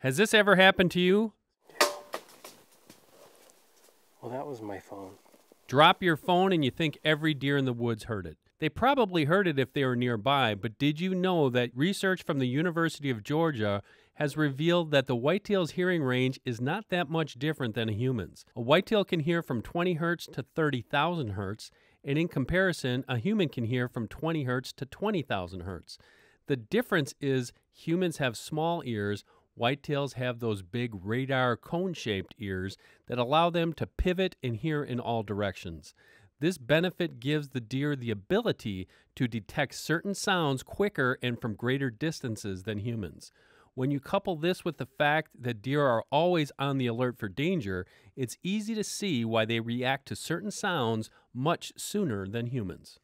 Has this ever happened to you? Well, that was my phone. Drop your phone and you think every deer in the woods heard it. They probably heard it if they were nearby, but did you know that research from the University of Georgia has revealed that the whitetail's hearing range is not that much different than a human's? A whitetail can hear from 20 hertz to 30,000 hertz, and in comparison, a human can hear from 20 hertz to 20,000 hertz. The difference is humans have small ears, whitetails have those big radar cone shaped ears that allow them to pivot and hear in all directions. This benefit gives the deer the ability to detect certain sounds quicker and from greater distances than humans. When you couple this with the fact that deer are always on the alert for danger, it's easy to see why they react to certain sounds much sooner than humans.